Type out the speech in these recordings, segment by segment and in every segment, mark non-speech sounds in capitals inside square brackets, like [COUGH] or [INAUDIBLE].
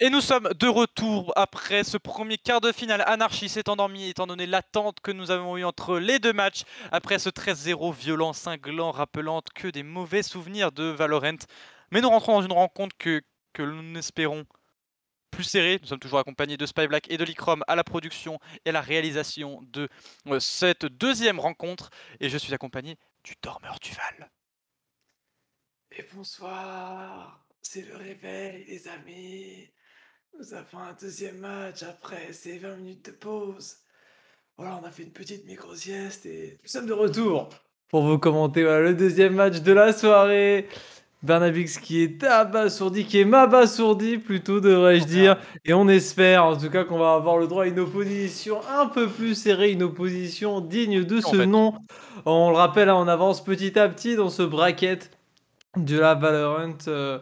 Et nous sommes de retour après ce premier quart de finale. Anarchy s'est endormi étant donné l'attente que nous avons eue entre les deux matchs. Après ce 13-0 violent, cinglant, rappelant que des mauvais souvenirs de Valorant. Mais nous rentrons dans une rencontre que, que nous espérons plus serrée. Nous sommes toujours accompagnés de Spy Black et de Licrom à la production et à la réalisation de euh, cette deuxième rencontre. Et je suis accompagné du dormeur du Val. Et bonsoir, c'est le réveil les amis. Nous avons un deuxième match après ces 20 minutes de pause. Voilà, on a fait une petite micro-sieste et nous sommes de retour pour vous commenter voilà, le deuxième match de la soirée. Bernabix qui est abasourdi, qui est m'abasourdi plutôt devrais-je dire. Et on espère en tout cas qu'on va avoir le droit à une opposition un peu plus serrée, une opposition digne de ce nom. On le rappelle, hein, on avance petit à petit dans ce bracket de la Valorant euh,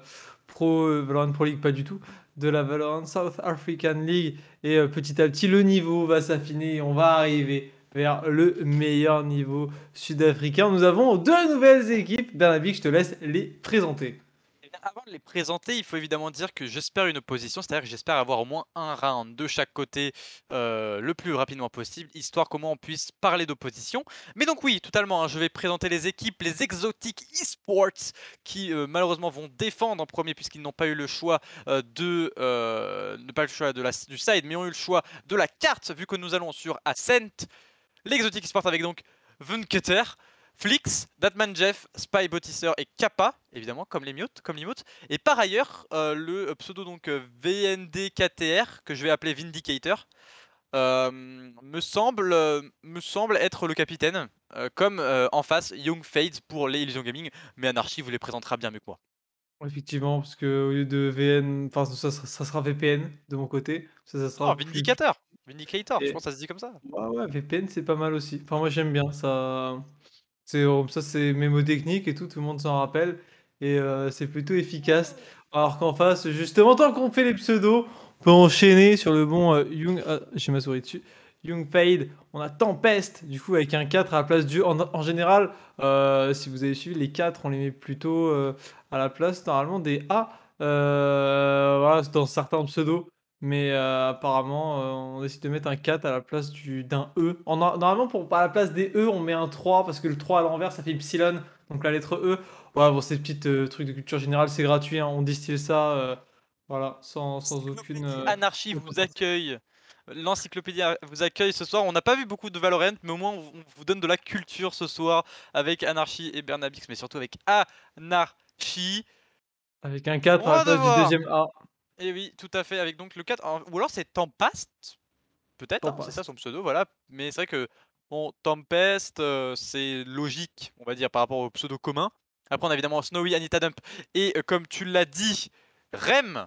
Pro, euh, Valorant Pro League pas du tout, de la Valorant South African League. Et euh, petit à petit, le niveau va s'affiner on va arriver vers le meilleur niveau sud-africain. Nous avons deux nouvelles équipes. Bernabik, je te laisse les présenter avant de les présenter, il faut évidemment dire que j'espère une opposition, c'est-à-dire que j'espère avoir au moins un round de chaque côté euh, le plus rapidement possible, histoire comment on puisse parler d'opposition. Mais donc oui, totalement, hein, je vais présenter les équipes, les exotiques esports, qui euh, malheureusement vont défendre en premier puisqu'ils n'ont pas eu le choix euh, de, ne pas le choix du side, mais ont eu le choix de la carte, vu que nous allons sur Ascent. L'exotique esports avec donc Vunketer. Flix, Datman Jeff, Spy Botisser et Kappa, évidemment, comme les mutes, comme les Et par ailleurs, euh, le pseudo donc euh, VNDKTR, que je vais appeler Vindicator, euh, me, semble, me semble être le capitaine, comme en face Young Fades pour les Illusion Gaming, mais Anarchy vous les présentera bien mieux que moi. Effectivement, parce qu'au lieu de VN, enfin ça, sera VPN de mon côté. Ça, sera oh, Vindicator, Vindicator, je pense que ça se dit comme ça. Ouais, ouais, VPN c'est pas mal aussi. Enfin moi j'aime bien ça. Oh, ça, c'est mémotechnique et tout, tout le monde s'en rappelle et euh, c'est plutôt efficace. Alors qu'en face, justement, tant qu'on fait les pseudos, on peut enchaîner sur le bon euh, Young. Ah, j'ai ma souris dessus. Young Fade, on a Tempest, du coup, avec un 4 à la place du. En, général, euh, si vous avez suivi, les 4, on les met plutôt à la place, normalement, des A. voilà, dans certains pseudos. Mais euh, apparemment, euh, on décide de mettre un 4 à la place d'un E. normalement, pour, à la place des E, on met un 3 parce que le 3 à l'envers, ça fait Epsilon. Donc la lettre E. Ouais, bon, ces petits euh, trucs de culture générale, c'est gratuit. Hein, on distille ça voilà, sans, sans aucune. Anarchie vous accueille. L'encyclopédie vous accueille ce soir. On n'a pas vu beaucoup de Valorant, mais au moins on vous donne de la culture ce soir avec Anarchy et Bernabix, mais surtout avec Anarchy. Avec un 4 à la place du deuxième A. Et oui, tout à fait, avec donc le 4. Ou alors c'est Tempest, peut-être, hein, c'est ça son pseudo, voilà. Mais c'est vrai que, bon, Tempest, euh, c'est logique, on va dire, par rapport au pseudo commun. Après, on a évidemment Snowy, Anita Dump et, euh, comme tu l'as dit, Rem,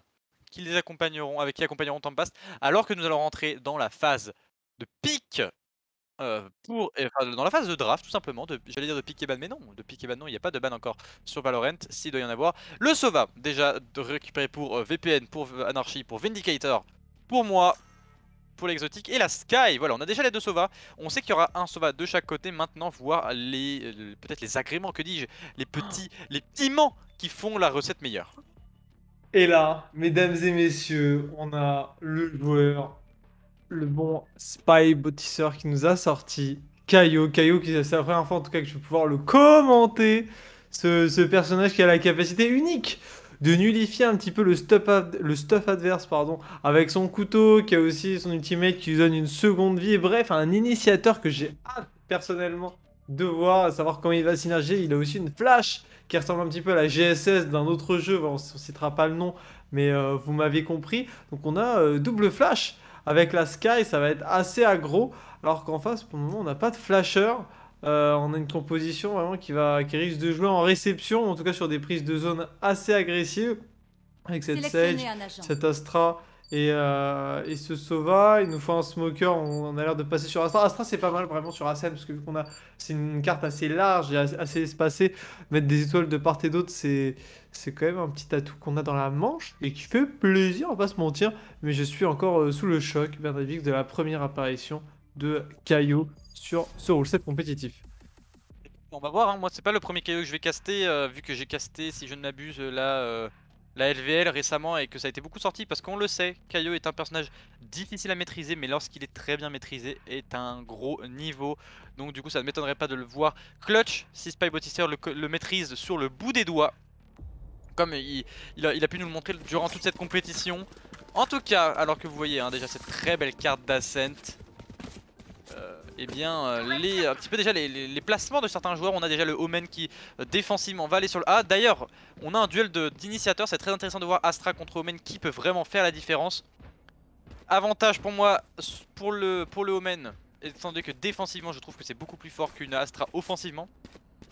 qui les accompagneront, avec qui accompagneront Tempest, alors que nous allons rentrer dans la phase de pique euh, pour, dans la phase de draft, tout simplement, j'allais dire de pick et ban, mais non, de pick et ban, non, il n'y a pas de ban encore sur Valorant, s'il doit y en avoir. Le Sova, déjà de récupérer pour euh, VPN, pour Anarchy, pour Vindicator, pour moi, pour l'exotique, et la Sky, voilà, on a déjà les deux Sova. On sait qu'il y aura un Sova de chaque côté, maintenant, voir les, peut-être les agréments, que dis-je, les petits, les piments qui font la recette meilleure. Et là, mesdames et messieurs, on a le joueur le bon Spy Botisseur qui nous a sorti Caillou. Caillou, c'est la première fois en tout cas que je vais pouvoir le commenter. Ce, personnage qui a la capacité unique de nullifier un petit peu le stuff, le stuff adverse pardon, avec son couteau, qui a aussi son ultimate qui lui donne une seconde vie. Bref, un initiateur que j'ai hâte personnellement de voir, à savoir comment il va synerger. Il a aussi une flash qui ressemble un petit peu à la GSS d'un autre jeu. on ne citera pas le nom, mais euh, vous m'avez compris. Donc on a euh, double flash avec la Sky, ça va être assez aggro. Alors qu'en face, pour le moment, on n'a pas de flasher. Euh, on a une composition vraiment qui, va, qui risque de jouer en réception, en tout cas sur des prises de zone assez agressives. Avec cette Sage, cette Astra et, euh, et, ce Sova. Il nous faut un Smoker, on, a l'air de passer sur Astra. Astra c'est pas mal vraiment sur Ascent parce que vu qu'on a c'est une carte assez large et assez espacée, mettre des étoiles de part et d'autre c'est quand même un petit atout qu'on a dans la manche et qui fait plaisir, on va pas se mentir. Mais je suis encore euh, sous le choc, Bernadvix, de la première apparition de Caillou sur ce rôle set compétitif. On va voir, hein. moi c'est pas le premier Caillou que je vais caster, euh, vu que j'ai casté, si je ne m'abuse, là, la LVL récemment et que ça a été beaucoup sorti parce qu'on le sait, Kaio est un personnage difficile à maîtriser mais lorsqu'il est très bien maîtrisé est un gros niveau. Donc du coup ça ne m'étonnerait pas de le voir clutch si Spy le, le maîtrise sur le bout des doigts. Comme il, a, pu nous le montrer durant toute cette compétition. En tout cas, alors que vous voyez hein, déjà cette très belle carte d'Ascent, eh bien euh, les, un petit peu déjà les, placements de certains joueurs. On a déjà le Omen qui euh, défensivement va aller sur le A. D'ailleurs, on a un duel d'initiateurs. C'est très intéressant de voir Astra contre Omen qui peut vraiment faire la différence. Avantage pour moi pour le, pour le Omen, étant donné que défensivement je trouve que c'est beaucoup plus fort qu'une Astra offensivement.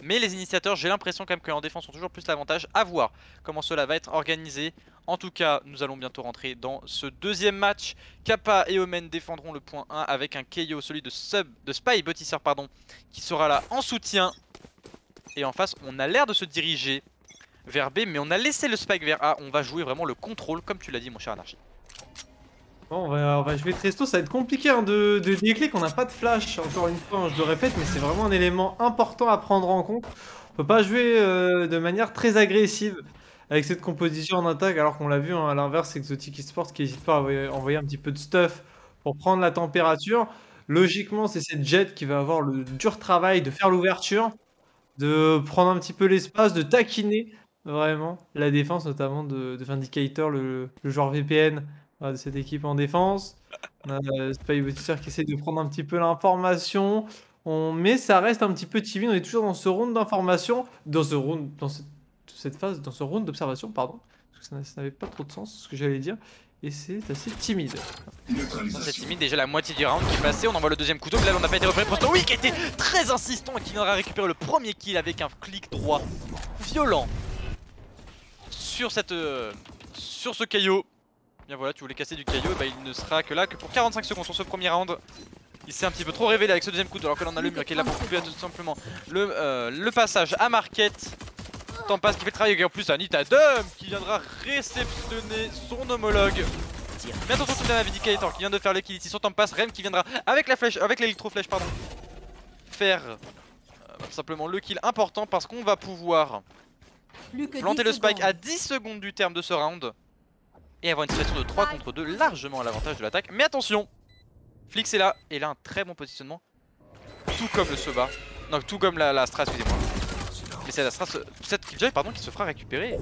Mais les initiateurs, j'ai l'impression quand même qu'en défense ont toujours plus l'avantage. À voir comment cela va être organisé. En tout cas, nous allons bientôt rentrer dans ce deuxième match. Kappa et Omen défendront le point 1 avec un KO, celui de, sub, de Spy Botisser, pardon, qui sera là en soutien. Et en face, on a l'air de se diriger vers B, mais on a laissé le spike vers A. On va jouer vraiment le contrôle, comme tu l'as dit, mon cher Anarchy. Bon, on va, jouer Tresto, ça va être compliqué hein, de, de décler qu'on n'a pas de flash, encore une fois, hein, je le répète, mais c'est vraiment un élément important à prendre en compte. On peut pas jouer euh, de manière très agressive avec cette composition en attaque, alors qu'on l'a vu hein, à l'inverse, Exotic Esports qui n'hésite pas à envoyer, un petit peu de stuff pour prendre la température. Logiquement, c'est cette Jet qui va avoir le dur travail de faire l'ouverture, de prendre un petit peu l'espace, de taquiner vraiment la défense, notamment de, Vindicator, le joueur VPN de cette équipe en défense. On a euh, qui essaie de prendre un petit peu l'information. On... Mais ça reste un petit peu timide. On est toujours dans ce round d'information. Dans ce round, dans phase, dans ce round d'observation, pardon. Parce que ça n'avait pas trop de sens ce que j'allais dire. Et c'est assez timide. C'est timide, déjà la moitié du round qui est passé. On envoie le deuxième couteau. Mais là, on n'a pas été repéré. Pourtant, oui, qui a été très insistant et qui viendra récupérer le premier kill avec un clic droit violent sur cette. Euh, sur ce caillot voilà, tu voulais casser du caillou, bah il ne sera que là que pour 45 secondes sur ce premier round. Il s'est un petit peu trop révélé avec ce deuxième coup alors que là on a le mur qui est là pour couper tout simplement le, euh, le passage à Market. Qui fait le travail et en plus Anita Dum qui viendra réceptionner son homologue. Mais attention tout un Vindicator qui vient de faire le kill ici sur Tempas, Ren qui viendra avec la flèche, avec l'électro-flèche pardon, faire euh, tout simplement le kill important parce qu'on va pouvoir planter le spike à 10 secondes du terme de ce round et avoir une situation de 3 contre 2 largement à l'avantage de l'attaque. Mais attention Flix est là, et là un très bon positionnement. Tout comme le Soba. Non, tout comme la, la Stra, excusez-moi. Mais c'est la Stra, cette Killjoy pardon, qui se fera récupérer.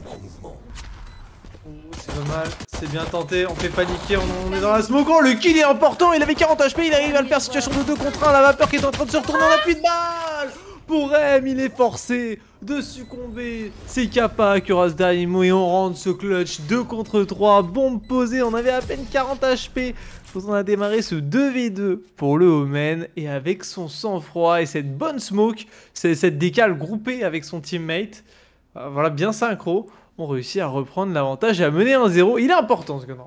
c'est pas mal, c'est bien tenté, on fait paniquer, on, est dans la smoke. Oh, le kill est important, il avait 40 HP, il arrive à le faire, situation de 2 contre 1, la vapeur qui est en train de se retourner, on a plus de balles pour M, il est forcé de succomber. C'est Kappa ce Daimo et on rentre ce clutch 2 contre 3. Bombe posée, on avait à peine 40 HP. On a démarré ce 2v2 pour le Omen et avec son sang-froid et cette bonne smoke, cette décale groupée avec son teammate, euh, voilà, bien synchro, on réussit à reprendre l'avantage et à mener 1-0. Il est important ce gun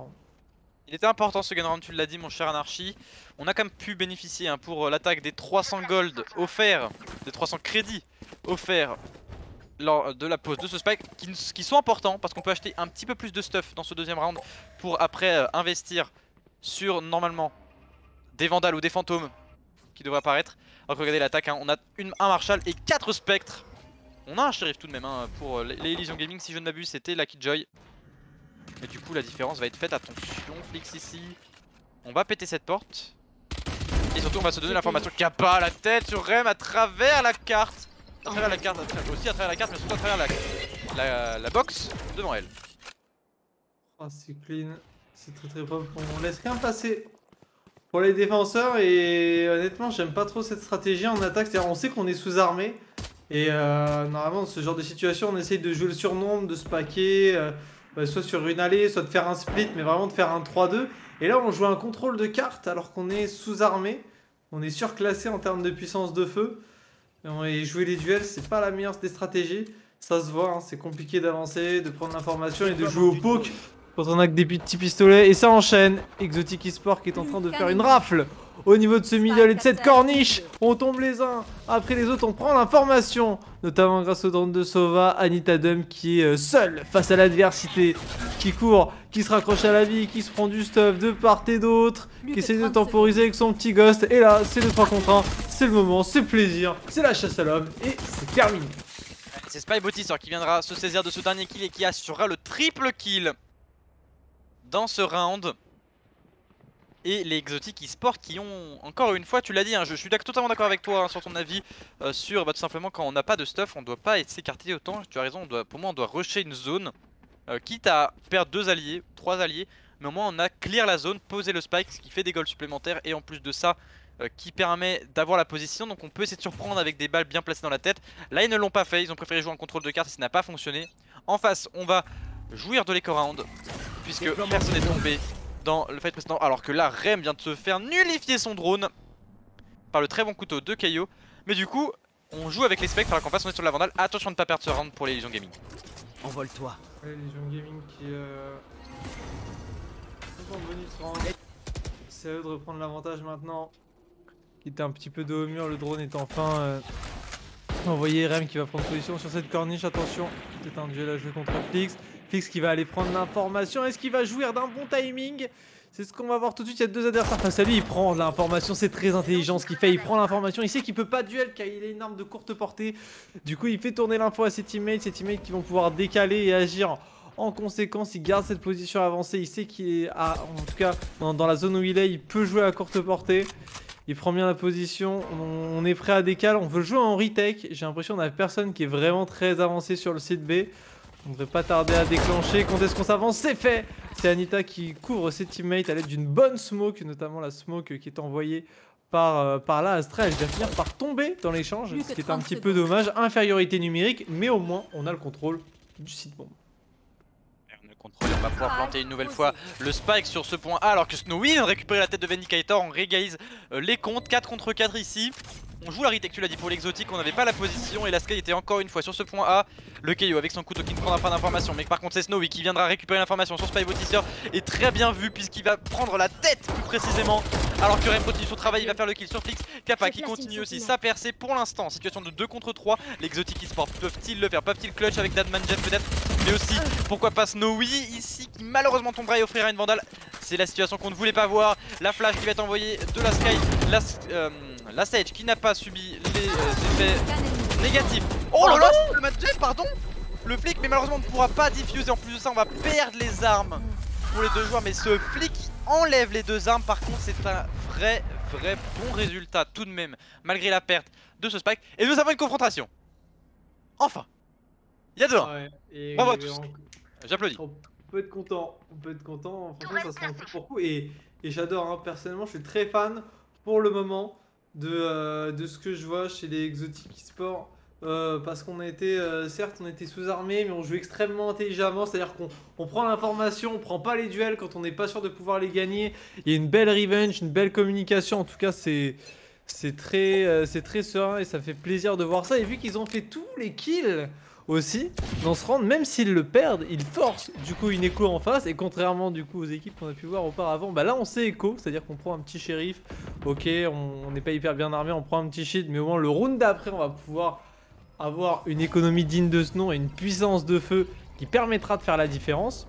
il était important ce gun tu l'as dit mon cher Anarchy. On a quand même pu bénéficier hein, pour euh, l'attaque des 300 gold offerts, des 300 crédits offerts lors de la pause de ce spike qui, sont importants parce qu'on peut acheter un petit peu plus de stuff dans ce deuxième round pour après euh, investir sur normalement des vandales ou des fantômes qui devraient apparaître. Alors regardez l'attaque, hein, on a un Marshall et 4 spectres. On a un shérif tout de même hein, pour euh, les Elysian Gaming, si je ne m'abuse c'était Lucky Joy. Et du coup la différence va être faite, attention Flix ici. On va péter cette porte. Et surtout on va se donner l'information qu'il n'y a pas la tête sur Rem à travers la carte. À travers la carte, aussi à travers la carte mais surtout à travers la, la, box devant elle. Oh c'est clean, c'est très très propre, on laisse rien passer pour les défenseurs et honnêtement j'aime pas trop cette stratégie en attaque, c'est-à-dire on sait qu'on est sous-armé et euh, normalement dans ce genre de situation on essaye de jouer le surnombre, de se paquer, euh, bah, soit sur une allée, soit de faire un split, mais vraiment de faire un 3-2. Et là, on joue un contrôle de carte alors qu'on est sous-armé. On est surclassé en termes de puissance de feu. Et jouer les duels, c'est pas la meilleure des stratégies. Ça se voit, hein, c'est compliqué d'avancer, de prendre l'information et de jouer au poke quand on a que des petits pistolets. Et ça enchaîne. Exotic Esport qui est en train de faire une rafle au niveau de ce middle et de cette corniche. On tombe les uns après les autres, on prend l'information. Notamment grâce au drone de Sova, Anita Dum qui est euh, seule face à l'adversité. Qui court, qui se raccroche à la vie, qui se prend du stuff de part et d'autre. Qui essaie de temporiser avec son petit ghost. Et là, c'est le 3 contre 1. C'est le moment, c'est le plaisir, c'est la chasse à l'homme. Et c'est terminé. C'est Spy Botisseur qui viendra se saisir de ce dernier kill et qui assurera le triple kill dans ce round. Et les exotiques e-sport qui ont, encore une fois, tu l'as dit, hein, je suis totalement d'accord avec toi hein, sur ton avis euh, sur bah, tout simplement quand on n'a pas de stuff, on doit pas s'écarter autant. Tu as raison, pour moi on doit rusher une zone, euh, quitte à perdre deux alliés, trois alliés, mais au moins on a clear la zone, posé le spike, ce qui fait des goals supplémentaires et en plus de ça, euh, qui permet d'avoir la position. Donc on peut essayer de surprendre avec des balles bien placées dans la tête. Là ils ne l'ont pas fait, ils ont préféré jouer en contrôle de carte et ça n'a pas fonctionné. En face, on va jouir de l'éco round, puisque personne n'est tombé dans le fight précédent. Alors que là, Rem vient de se faire nullifier son drone par le très bon couteau de Kaio. Mais du coup, on joue avec les spectres alors qu'en face on est sur la vandale. Attention de ne pas perdre ce round pour les Légion Gaming. Envole-toi. Ouais, Légion Gaming qui euh... en bonus round. C'est à eux de reprendre l'avantage maintenant. Qui était un petit peu dos au mur, le drone est enfin euh... envoyé. Rem qui va prendre position sur cette corniche, attention. C'est un duel à jouer contre Flix. Flix qui va aller prendre l'information. Est-ce qu'il va jouir d'un bon timing. C'est ce qu'on va voir tout de suite, il y a deux adversaires face à lui, il prend l'information, c'est très intelligent ce qu'il fait, il prend l'information, il sait qu'il peut pas duel car il a une arme de courte portée. Du coup il fait tourner l'info à ses teammates, ses teammates qui vont pouvoir décaler et agir en conséquence, il garde cette position avancée, il sait qu'il est, en tout cas dans, la zone où il est, il peut jouer à courte portée. Il prend bien la position, on, est prêt à décaler, on veut jouer en retake, j'ai l'impression qu'on a personne qui est vraiment très avancé sur le site B. On ne devrait pas tarder à déclencher. Quand est-ce qu'on s'avance? C'est fait C'est Anita qui couvre ses teammates à l'aide d'une bonne smoke, notamment la smoke qui est envoyée par, euh, par là. Astra, elle va finir par tomber dans l'échange, ce qui est un petit peu dommage. Infériorité numérique, mais au moins on a le contrôle du site bombe. On va pouvoir planter une nouvelle fois le spike sur ce point A alors que Snowy récupérer la tête de Vindicator, on régalise euh, les comptes, 4 contre 4 ici on joue la l'as dit pour l'exotique, on n'avait pas la position et la Sky était encore une fois sur ce point A. Le KO avec son couteau qui ne prendra pas d'informations, mais par contre c'est Snowy qui viendra récupérer l'information sur Spy Botisseur est très bien vu puisqu'il va prendre la tête plus précisément. Alors que Rem continue son travail, il va faire le kill sur Flix. Kappa qui continue aussi sa percée pour l'instant. Situation de 2 contre 3. L'exotique e-sport peuvent-ils le faire? Peuvent-ils clutch avec Dadman Jeff peut-être? Mais aussi, pourquoi pas Snowy ici qui malheureusement tombera et offrira une vandale. C'est la situation qu'on ne voulait pas voir. La flash qui va être envoyée de la Sky. La, euh, la Sage qui n'a pas subi les euh, effets négatifs. Oh là là, le match pardon Le flic, mais malheureusement on ne pourra pas diffuser. En plus de ça, on va perdre les armes pour les deux joueurs. Mais ce flic enlève les deux armes. Par contre, c'est un vrai, vrai bon résultat tout de même, malgré la perte de ce spike. Et nous avons une confrontation. Enfin Il y a deux Bravo à tous J'applaudis. On peut être content, on peut être content. Franchement, ça se un coup pour coup. Et, et j'adore, hein. personnellement, je suis très fan pour le moment de, euh, de ce que je vois chez les exotiques e-sport. Euh, parce qu'on a été, euh, certes, on était sous-armés, mais on joue extrêmement intelligemment. C'est-à-dire qu'on on prend l'information, on prend pas les duels quand on n'est pas sûr de pouvoir les gagner. Il y a une belle revenge, une belle communication. En tout cas, c'est c'est très, c'est très serein et ça fait plaisir de voir ça. Et vu qu'ils ont fait tous les kills aussi dans ce round, même s'ils le perdent, ils forcent du coup une écho en face et contrairement du coup aux équipes qu'on a pu voir auparavant, bah là on sait écho, c'est-à-dire qu'on prend un petit shérif, ok on n'est pas hyper bien armé, on prend un petit shield, mais au moins le round d'après on va pouvoir avoir une économie digne de ce nom et une puissance de feu qui permettra de faire la différence.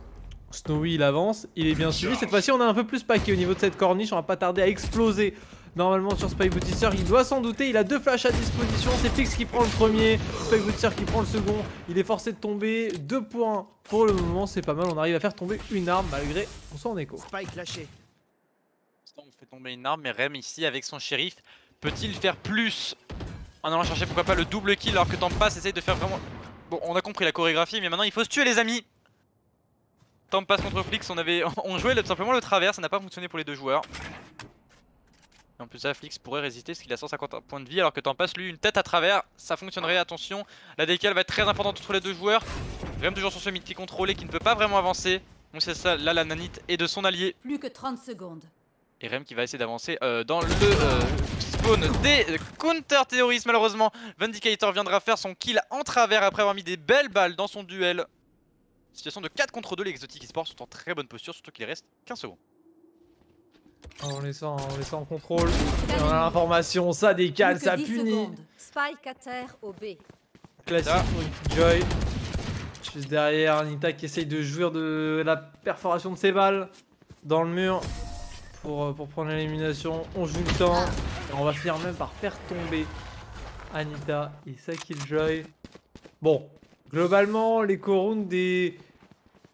Snowy il avance, il est bien suivi, cette fois-ci on a un peu plus paqué au niveau de cette corniche, on va pas tarder à exploser Normalement sur Spike Bootisseur, il doit s'en douter, il a deux flashs à disposition, c'est Fix qui prend le premier, Spike Bootisseur qui prend le second, il est forcé de tomber, deux points pour le moment, c'est pas mal, on arrive à faire tomber une arme malgré on soit en écho. Spike lâché. On fait tomber une arme, mais Rem ici avec son shérif, peut-il faire plus en allant chercher pourquoi pas le double kill alors que Tampas essaye de faire vraiment... Bon, on a compris la chorégraphie, mais maintenant il faut se tuer les amis Tampas contre Flix, on avait [LAUGHS] on jouait tout simplement le travers, ça n'a pas fonctionné pour les deux joueurs. En plus ça, Flix pourrait résister parce qu'il a 150 points de vie alors que passes lui une tête à travers, ça fonctionnerait, attention. La décale va être très importante entre les deux joueurs. Rem toujours sur ce mid qui contrôlé, qui ne peut pas vraiment avancer. Donc c'est ça, là la nanite est de son allié. Plus que 30 secondes. Et Rem qui va essayer d'avancer euh, dans le euh, spawn des counter-terroristes malheureusement. Vindicator viendra faire son kill en travers après avoir mis des belles balles dans son duel. Situation de 4 contre 2, les exotiques esports sont en très bonne posture, surtout qu'il reste 15 secondes. On les sent, on les sent en contrôle. On a l'information, ça décale, ça punit. Spike à terre au B. Classique pour Joy. Juste derrière, Nita qui essaye de jouir de la perforation de ses balles dans le mur pour, euh, pour prendre l'élimination. On joue le temps. On va finir même par faire tomber Anita et sa Killjoy. Bon, globalement, l'éco-round est...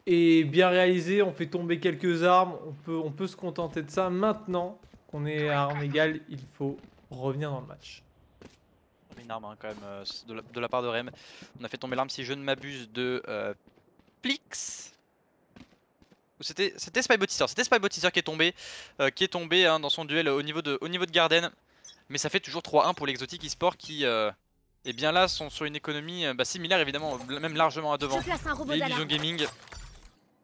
est bien réalisé. On fait tomber quelques armes. On peut, se contenter de ça. Maintenant qu'on est à armes égales, il faut revenir dans le match. Une arme hein, quand même euh, de la part de Rem. On a fait tomber l'arme si je ne m'abuse de euh, Plix. C'était Spybotisser, c'était qui est tombé, euh, qui est tombé hein, dans son duel au niveau de, au niveau de Garden. Mais ça fait toujours 3-1 pour l'exotique e-sport qui, euh, eh bien là, sont sur une économie euh, bah, similaire évidemment, même largement à devant. Je place un robot Les. Illusion Gaming.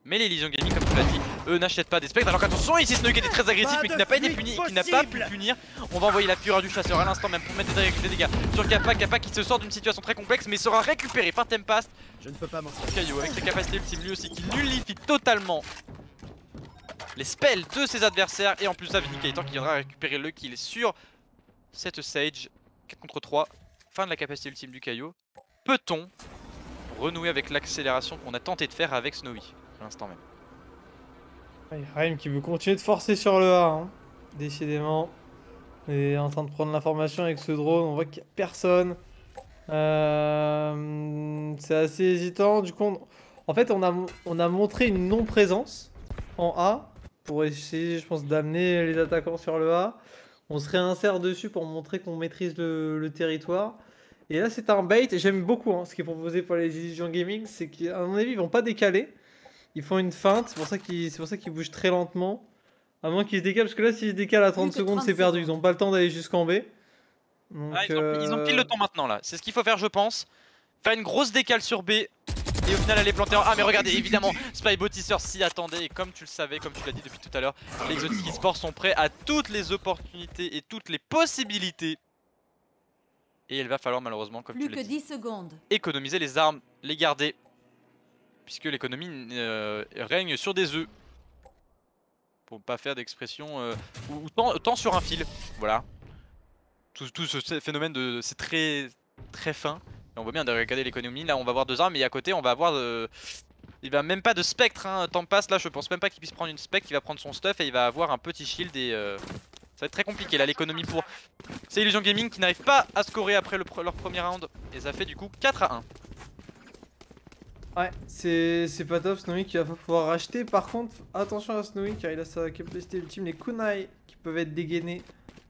Mais les Illusion Gaming, comme tu l'as dit, eux n'achètent pas des spectres. Alors qu'attention, ici Snowy qui était très agressif, mais qui n'a pas été puni, qui n'a pas pu punir. On va envoyer la fureur du chasseur à l'instant même pour mettre des, des dégâts sur Kappa. Kappa qui se sort d'une situation très complexe, mais sera récupéré par Tempest. Je ne peux pas m'en sortir. Caillou avec ses capacités ultimes lui aussi qui nullifie totalement les spells de ses adversaires. Et en plus, ça, Vindicator qui viendra récupérer le kill sur cette Sage. 4 contre 3, fin de la capacité ultime du Caillou. Peut-on renouer avec l'accélération qu'on a tenté de faire avec Snowy? L'instant même Ouais, Raim qui veut continuer de forcer sur le A. hein. Décidément. On est en train de prendre l'information avec ce drone. On voit qu'il n'y a personne. Euh, C'est assez hésitant. Du coup, en fait, on a, mon- on a montré une non-présence en A pour essayer, je pense, d'amener les attaquants sur le A. On se réinsère dessus pour montrer qu'on maîtrise le, territoire. Et là, c'est un bait. J'aime beaucoup hein, ce qui est proposé par les Illusion Gaming. C'est qu'à mon avis, ils vont pas décaler. Ils font une feinte, c'est pour ça qu'ils bougent très lentement. À moins qu'ils se décalent, parce que là, s'ils se décalent à 30 que secondes, 30 c'est perdu. Ils secondes. ont pas le temps d'aller jusqu'en B. Donc, Ah, ils, ont, ils ont pile euh, le temps maintenant là. C'est ce qu'il faut faire, je pense. Faire une grosse décale sur B. Et au final aller planter en A. Mais regardez, évidemment, Spybotisser s'y attendait. Et comme tu le savais, comme tu l'as dit depuis tout à l'heure, les Exotic Esports sont prêts à toutes les opportunités et toutes les possibilités. Et il va falloir malheureusement, comme Plus tu que l'as dit, 10 secondes. économiser les armes, les garder. Puisque l'économie euh, règne sur des œufs. Pour pas faire d'expression. euh, ou, tant, sur un fil. Voilà. Tout, ce phénomène de. C'est très très fin. Et on voit bien de regarder l'économie. Là, on va voir deux armes. Et à côté, on va avoir. de- Il va même pas de spectre. Hein. Temps passe. Là, je pense même pas qu'il puisse prendre une spectre. Il va prendre son stuff et il va avoir un petit shield. Et euh, ça va être très compliqué là, l'économie pour. C'est Illusion Gaming qui n'arrive pas à scorer après leur premier round. Et ça fait du coup 4 à 1. Ouais, c'est c'est pas top. Snowy qui va pouvoir racheter. Par contre, attention à Snowy car il a sa capacité ultime. Les kunai qui peuvent être dégainés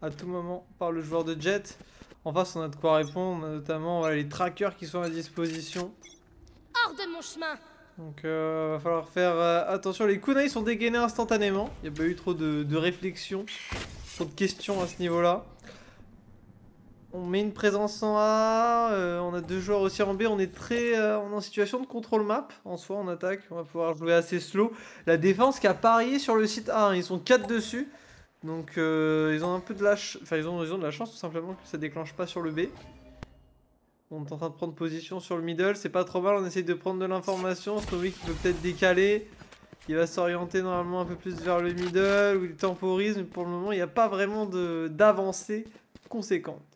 à tout moment par le joueur de Jet. En face, on a de quoi répondre. On a notamment voilà, les trackers qui sont à disposition. Hors de mon chemin Donc euh, va falloir faire euh, attention, les kunai sont dégainés instantanément, il n'y a pas eu trop de, de réflexion, trop de questions à ce niveau-là. On met une présence en A, euh, on a deux joueurs aussi en B, on est très euh, en situation de contrôle map, en soi en attaque, on va pouvoir jouer assez slow. La défense qui a parié sur le site A, hein, ils sont 4 dessus, donc euh, ils ont un peu de la ch- enfin ils ont, de la chance tout simplement que ça déclenche pas sur le B. On est en train de prendre position sur le middle, c'est pas trop mal, on essaye de prendre de l'information, Snowy qui peut peut-être décaler, il va s'orienter normalement un peu plus vers le middle, où il temporise, mais pour le moment il n'y a pas vraiment d'avancée conséquente.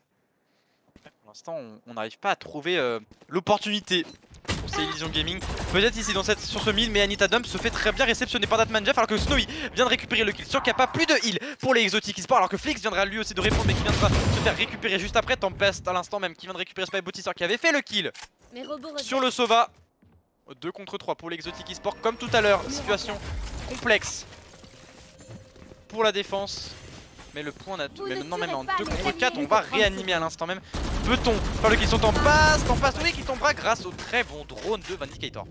Pour l'instant, on- n'arrive pas à trouver euh, l'opportunité pour ces Illusion Gaming. Peut-être ici dans cette, sur ce mid, mais Anita Dump se fait très bien réceptionner par Datman Jeff alors que Snowy vient de récupérer le kill sur Kappa. Plus de heal pour les Exotic Esports alors que Flix viendra lui aussi de répondre mais qui viendra se faire récupérer juste après. Tempest à l'instant même qui vient de récupérer Spy qui avait fait le kill sur le Sova. 2 contre 3 pour l'Exotic Esports comme tout à l'heure. Situation complexe pour la défense. Mais le point, n'a- Vous mais ne maintenant même en pas 2 mes contre amis 4, on va réanimer à l'instant même. Peut-on faire le kill sur temps passe Temps passe, oui qui tombera grâce au très bon drone de Vindicator.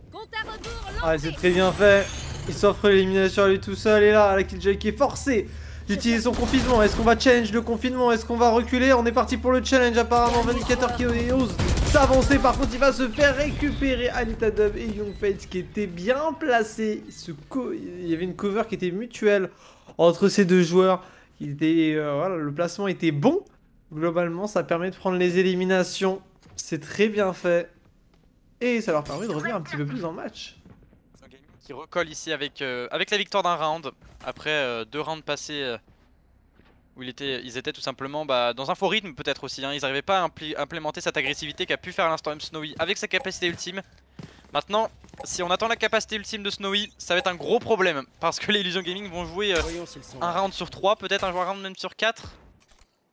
Ah c'est très bien fait, il s'offre l'élimination à lui tout seul, et là la killjoy qui est forcé d'utiliser son confinement, est-ce qu'on va challenge le confinement, est-ce qu'on va reculer? On est parti pour le challenge apparemment, Vindicator qui ose s'avancer, par contre il va se faire récupérer. Anita Dub et Young Fates qui étaient bien placés, Ce co- il y avait une cover qui était mutuelle entre ces deux joueurs, euh, le placement était bon, globalement ça permet de prendre les éliminations, c'est très bien fait, et ça leur permet de revenir un petit peu plus le match. Qui recolle ici avec, euh, avec la victoire d'un round. Après euh, deux rounds passés où ils étaient tout simplement bah, dans un faux rythme peut-être aussi. hein. Ils n'arrivaient pas à implémenter cette agressivité qu'a pu faire à l'instant même Snowy avec sa capacité ultime. Maintenant, si on attend la capacité ultime de Snowy, ça va être un gros problème. Parce que les Illusion Gaming vont jouer euh, un round sur 3, peut-être un round même sur 4.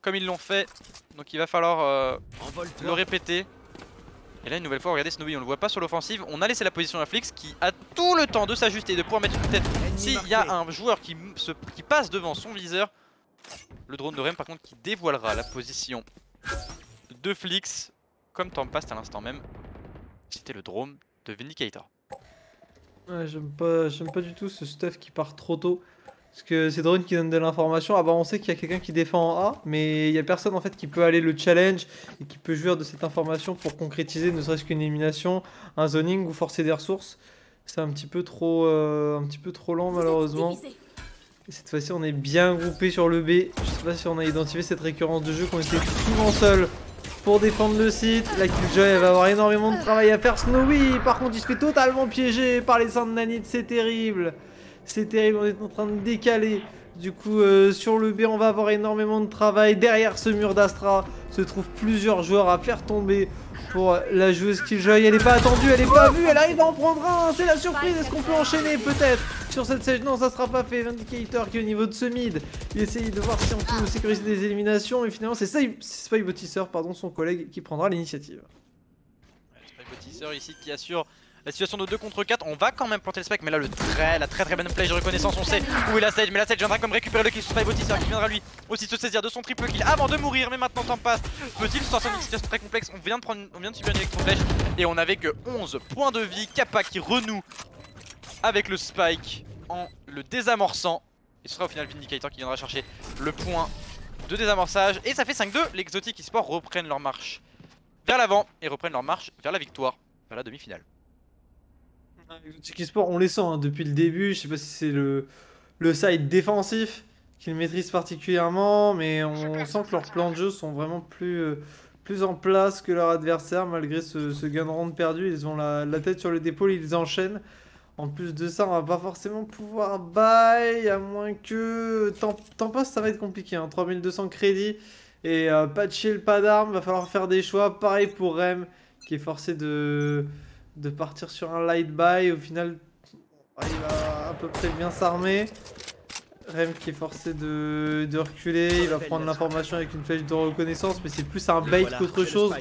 Comme ils l'ont fait. Donc il va falloir euh, le répéter. Et là une nouvelle fois regardez Snowy on le voit pas sur l'offensive On a laissé la position à Flix qui a tout le temps de s'ajuster et de pouvoir mettre une tête S'il y a un joueur qui, m- se- qui passe devant son viseur Le drone de Rem par contre qui dévoilera la position de Flix Comme Tempest à l'instant même C'était le drone de Vindicator Ouais, j'aime pas, j'aime pas du tout ce stuff qui part trop tôt. Parce que c'est drone qui donne de l'information. Ah bah on sait qu'il y a quelqu'un qui défend en A, mais il y a personne en fait qui peut aller le challenge et qui peut jouir de cette information pour concrétiser ne serait-ce qu'une élimination, un zoning ou forcer des ressources. C'est un petit peu trop, euh, un petit peu trop lent malheureusement. Et cette fois-ci on est bien groupé sur le B. Je sais pas si on a identifié cette récurrence de jeu qu'on était souvent seul pour défendre le site. La Killjoy va avoir énormément de travail à faire. Snowy par contre il se fait totalement piéger par les sangs de c'est terrible. C'est terrible, on est en train de décaler. Du coup euh, sur le B on va avoir énormément de travail. Derrière ce mur d'Astra se trouvent plusieurs joueurs à faire tomber pour la joueuse Killjoy. Elle est pas attendue, elle est pas vue, elle arrive à en prendre un. C'est la surprise, est-ce qu'on peut enchaîner peut-être sur cette stage Non ça sera pas fait. Vindicator qui est au niveau de ce mid. Il essaye de voir si on peut sécuriser des éliminations et finalement c'est Spy Spy Botisser, pardon, son collègue qui prendra l'initiative. Bâtisseur ici qui assure la situation de 2 contre 4. On va quand même planter le spike, mais là le très, la très très bonne play de reconnaissance. On sait où est la stage, mais la stage viendra comme récupérer le kill sur Spy Bâtisseur qui viendra lui aussi se saisir de son triple kill avant de mourir. Mais maintenant temps passe. Peut-il sortir d'une situation très complexe? On vient de prendre, on vient de subir une électro-flèche et on avait que 11 points de vie. Kappa qui renoue avec le spike en le désamorçant. Et ce sera au final Vindicator qui viendra chercher le point de désamorçage. Et ça fait 5-2. Les Exotic Esports reprennent leur marche vers l'avant et reprennent leur marche vers la victoire, vers la demi-finale. Exotic Esport, on les sent hein, depuis le début. Je sais pas si c'est le, le side défensif qu'ils maîtrisent particulièrement, mais on sent que leurs plans de jeu sont vraiment plus, euh, plus en place que leur adversaire malgré ce, ce gain de round perdu. Ils ont la, la tête sur les épaules, ils enchaînent. En plus de ça, on va pas forcément pouvoir buy, à moins que. Temps passe, ça va être compliqué. Hein. 3200 crédits et euh, pas de shield, pas d'armes. Va falloir faire des choix. Pareil pour Rem qui est forcé de, de partir sur un light buy. Au final, il va à peu près bien s'armer. Rem qui est forcé de, de reculer. Il va prendre l'information avec une flèche de reconnaissance, mais c'est plus un bait qu'autre chose.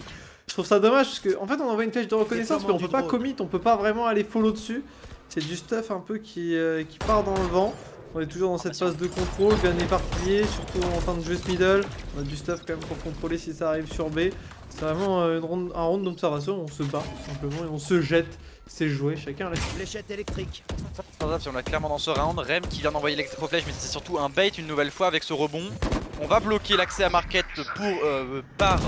Je trouve ça dommage parce qu'en en fait on envoie une flèche de reconnaissance mais on peut pas commit, on peut pas vraiment aller follow dessus. C'est du stuff un peu qui, euh, qui part dans le vent. On est toujours dans cette phase de contrôle, bien éparpillé, surtout en train de jouer ce middle. On a du stuff quand même pour contrôler si ça arrive sur B. C'est vraiment euh, une ronde- un round d'observation, on se bat tout simplement et on se jette. C'est joué, chacun la Fléchette électrique. On l'a clairement dans ce round, Rem qui vient d'envoyer l'électro-flèche, mais c'est surtout un bait une nouvelle fois avec ce rebond. On va bloquer l'accès à market pour euh, par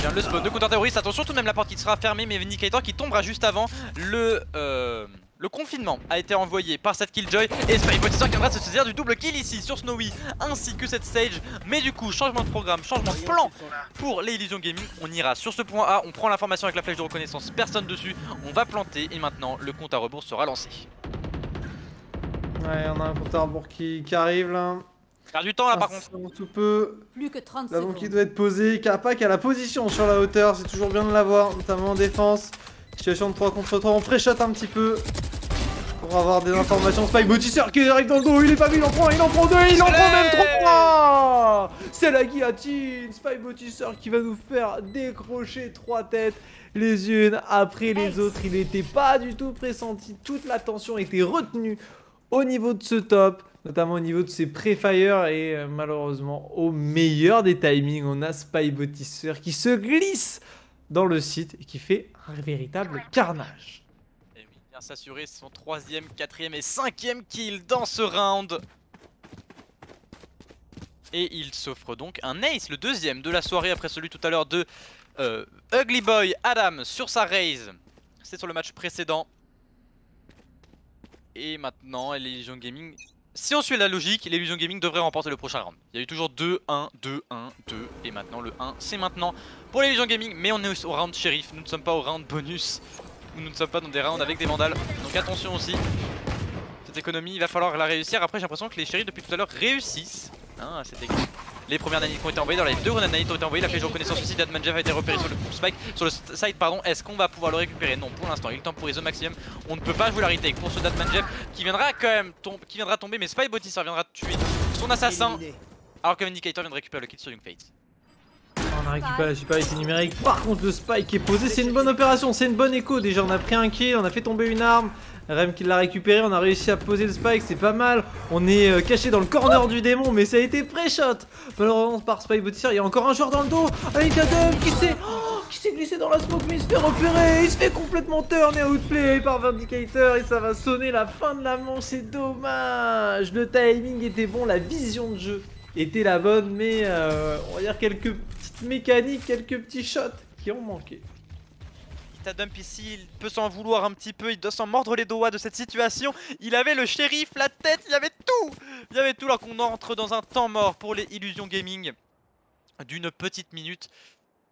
Bien, le spawn de counter-terroriste. Attention tout de même la porte qui sera fermée, mais Vindicator qui tombera juste avant le euh, le confinement a été envoyé par cette Killjoy et Spy Botisseur qui viendra se saisir du double kill ici sur Snowy ainsi que cette stage. Mais du coup, changement de programme, changement de plan pour les Illusion Gaming. On ira sur ce point A, on prend l'information avec la flèche de reconnaissance, personne dessus, on va planter et maintenant le compte à rebours sera lancé. Ouais, on a un compte à rebours qui, qui arrive là. Perd du temps là par contre. Tout peu. Plus que 30 L'avant secondes. qui doit être posé, Kappa qui a la position sur la hauteur, c'est toujours bien de l'avoir, notamment en défense. Situation de 3 contre 3, on pré-shot un petit peu pour avoir des informations. Spike Botisseur qui arrive dans le dos, il est pas vu, il en prend, il en prend deux, il en prend même trois C'est la guillotine Spike Botisseur qui va nous faire décrocher trois têtes les unes après les autres. Il n'était pas du tout pressenti, toute l'attention était retenue au niveau de ce top, notamment au niveau de ses pré-fire et euh, malheureusement au meilleur des timings, on a Spy Botisseur qui se glisse dans le site et qui fait un véritable carnage. Et oui, bien s'assurer son troisième, quatrième et cinquième kill dans ce round. Et il s'offre donc un ace, le deuxième de la soirée après celui tout à l'heure de euh, Ugly Boy Adam sur sa raise. C'est sur le match précédent. Et maintenant, l'Illusion Gaming. Si on suit la logique, l'Illusion Gaming devrait remporter le prochain round. Il y a eu toujours 2, 1, 2, 1, 2. Et maintenant, le 1, c'est maintenant pour l'Illusion Gaming. Mais on est au round shérif, nous ne sommes pas au round bonus. Nous ne sommes pas dans des rounds avec des vandales. Donc attention aussi. Cette économie, il va falloir la réussir. Après, j'ai l'impression que les shérifs depuis tout à l'heure réussissent. Hein, équipe. Les premières nanites qui ont été envoyées, dans les deux grenades nanites ont été envoyées. La flèche de reconnaissance aussi d'Admanjev a été repérée sur le spike, sur le side. pardon. Est-ce qu'on va pouvoir le récupérer? Non, pour l'instant, il temporise au maximum. On ne peut pas jouer la retake pour ce d'Admanjev qui viendra quand même tom- qui viendra tomber. Mais Spy Botisseur viendra tuer son assassin. Alors que Vindicator vient de récupérer le kill sur Young Fate. On a récupéré la supériorité numérique. Par contre, le spike est posé. C'est une bonne opération. C'est une bonne écho. Déjà, on a pris un kill. On a fait tomber une arme. Rem qui l'a récupéré. On a réussi à poser le spike. C'est pas mal. On est euh, caché dans le corner du démon. Mais ça a été pré-shot. Malheureusement, par Spike il y a encore un joueur dans le dos. Qui s'est. Oh, qui s'est glissé dans la smoke. Mais il se fait repérer. Il se fait complètement turn et outplay par Vindicator. Et ça va sonner la fin de la manche. C'est dommage. Le timing était bon. La vision de jeu était la bonne. Mais euh, on va dire quelques petites mécaniques, quelques petits shots qui ont manqué. Dump ici, il peut s'en vouloir un petit peu, il doit s'en mordre les doigts de cette situation. Il avait le shérif, la tête, il y avait tout Il y avait tout alors qu'on entre dans un temps mort pour les Illusions Gaming d'une petite minute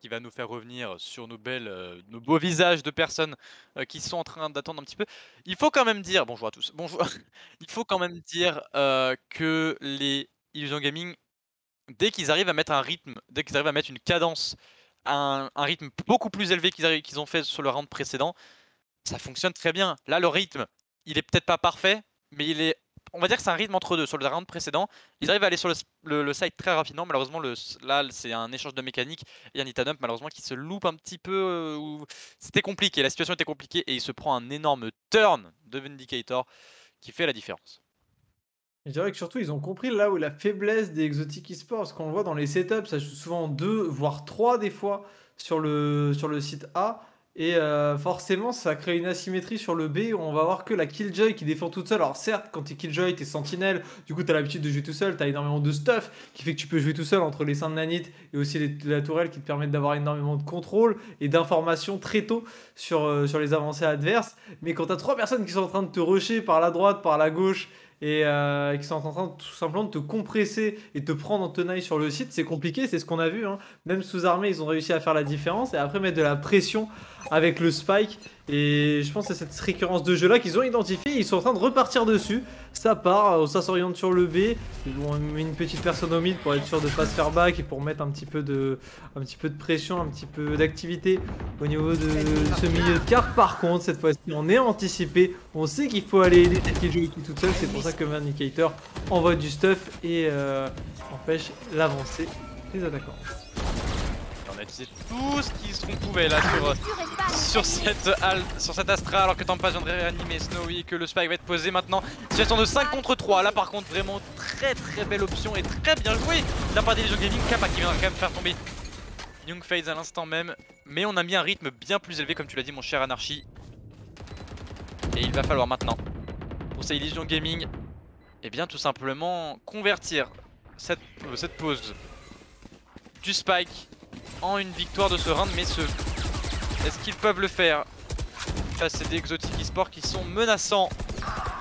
qui va nous faire revenir sur nos belles, euh, nos beaux visages de personnes euh, qui sont en train d'attendre un petit peu. Il faut quand même dire, bonjour à tous, bonjour, [LAUGHS] il faut quand même dire euh, que les Illusions Gaming, dès qu'ils arrivent à mettre un rythme, dès qu'ils arrivent à mettre une cadence un, un rythme beaucoup plus élevé qu'ils ont fait sur le round précédent, ça fonctionne très bien. Là, le rythme, il est peut-être pas parfait, mais il est. On va dire que c'est un rythme entre deux. Sur le round précédent, ils arrivent à aller sur le, le, le side très rapidement. Malheureusement, là, c'est un échange de mécanique. Il y a Nita Dump, malheureusement, qui se loupe un petit peu. Euh, C'était compliqué, la situation était compliquée et il se prend un énorme turn de Vindicator qui fait la différence. Je dirais que surtout, ils ont compris là où la faiblesse des Exotic Esports, parce qu'on voit dans les setups, ça joue souvent deux, voire trois des fois sur le, sur le site A. Et euh, forcément, ça crée une asymétrie sur le B où on va voir que la Killjoy qui défend toute seule. Alors, certes, quand t'es Killjoy, t'es sentinelle, du coup, t'as l'habitude de jouer tout seul, t'as énormément de stuff qui fait que tu peux jouer tout seul entre les seins de Nanite et aussi les, la tourelle qui te permettent d'avoir énormément de contrôle et d'informations très tôt sur, euh, sur les avancées adverses. Mais quand t'as trois personnes qui sont en train de te rusher par la droite, par la gauche et euh, qui sont en train tout simplement de te compresser et te prendre en tenaille sur le site, c'est compliqué, c'est ce qu'on a vu. Hein. Même sous armée, ils ont réussi à faire la différence et après mettre de la pression avec le spike. Et je pense c'est cette récurrence de jeu là qu'ils ont identifié. Ils sont en train de repartir dessus. Ça part, euh, ça s'oriente sur le B. Ils vont mettre une petite personne au mid pour être sûr de pas se faire back et pour mettre un petit peu de, un petit peu de pression, un petit peu d'activité au niveau de ce milieu de carte. Par contre, cette fois-ci, on est anticipé. On sait qu'il faut aller aider cette qui joue toute. C'est pour ça que Vindicator envoie du stuff et euh, empêche l'avancée des attaquants a utilisé tout ce qu'on pouvait là sur, sur cette sur cette Astra alors que Tampa vient de réanimer Snowy que le spike va être posé maintenant. Situation de 5 contre 3. Là par contre vraiment très très belle option et très bien joué de la part des Gaming. Kappa qui vient quand même faire tomber Young Fades à l'instant même. Mais on a mis un rythme bien plus élevé comme tu l'as dit mon cher Anarchy. Et il va falloir maintenant pour ces Illusion Gaming et eh bien tout simplement convertir cette, euh, cette pause du spike en une victoire de ce round, ce... est-ce qu'ils peuvent le faire Là, c'est des exotiques e-sports qui sont menaçants.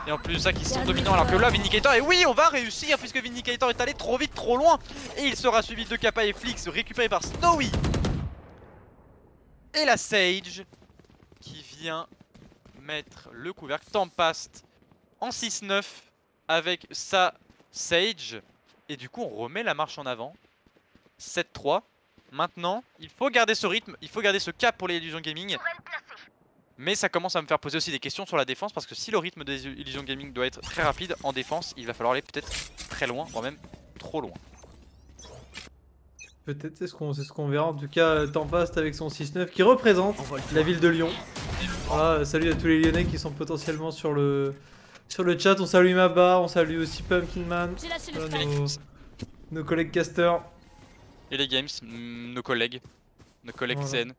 Et en plus de ça, qui sont dominants. Alors que là, Vindicator, et oui, on va réussir puisque Vindicator est allé trop vite, trop loin. Et il sera suivi de Kappa et Flix, récupéré par Snowy. Et la Sage qui vient mettre le couvercle Tempest en 6-9 avec sa Sage. Et du coup, on remet la marche en avant. 7-3. Maintenant, il faut garder ce rythme, il faut garder ce cap pour les Illusion Gaming. Mais ça commence à me faire poser aussi des questions sur la défense parce que si le rythme des Illusion Gaming doit être très rapide en défense, il va falloir aller peut-être très loin, voire même trop loin. Peut-être c'est ce qu'on ce qu'on verra. En tout cas, Tempest avec son 6-9 qui représente la ville de Lyon. Ah, salut à tous les Lyonnais qui sont potentiellement sur le sur le chat. On salue Maba, on salue aussi Pumpkin Man, nos, nos collègues casters. Et les games, nos collègues, nos collègues voilà. CN.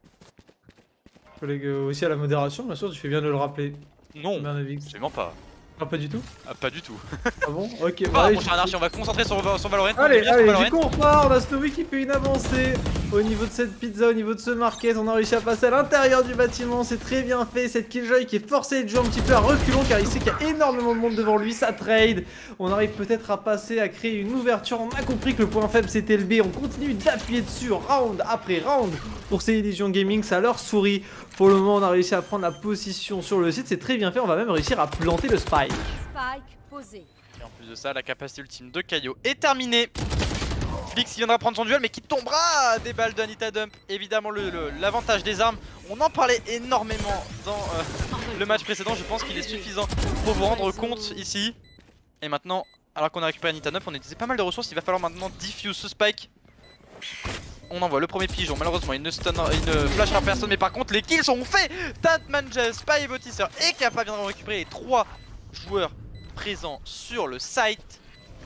Collègues euh, aussi à la modération, bien sûr, tu fais bien de le rappeler. Non, absolument pas. Ah, pas du tout Ah, pas du tout. ah bon [LAUGHS] Ok, ah, mon cher Anarchy, on va concentrer sur, sur Valorant. Allez, allez, du coup on repart, on a Snowy qui fait une avancée au niveau de cette pizza, au niveau de ce market. On a réussi à passer à l'intérieur du bâtiment, c'est très bien fait. Cette Killjoy qui est forcée de jouer un petit peu à reculons car il sait qu'il y a énormément de monde devant lui, ça trade. On arrive peut-être à passer, à créer une ouverture. On a compris que le point faible c'était le B. On continue d'appuyer dessus round après round pour ces Illusion Gaming, ça leur sourit. Pour le moment, on a réussi à prendre la position sur le site, c'est très bien fait. On va même réussir à planter le spike. Spike posé. Et en plus de ça, la capacité ultime de Kaio est terminée. Flix qui viendra prendre son duel mais qui tombera des balles d'Anita Dump. Évidemment l'avantage des armes, on en parlait énormément dans euh, [LAUGHS] le match précédent. Je pense qu'il est suffisant pour vous rendre compte ici. Et maintenant, alors qu'on a récupéré Anita Dump, on a utilisé pas mal de ressources. Il va falloir maintenant diffuse ce spike. On envoie le premier pigeon. Malheureusement, il ne, stun, il ne flashera personne. Mais par contre, les kills sont faits. Tatman Jess, Spy et Botisseur et Kappa viendront récupérer les trois joueurs présents sur le site.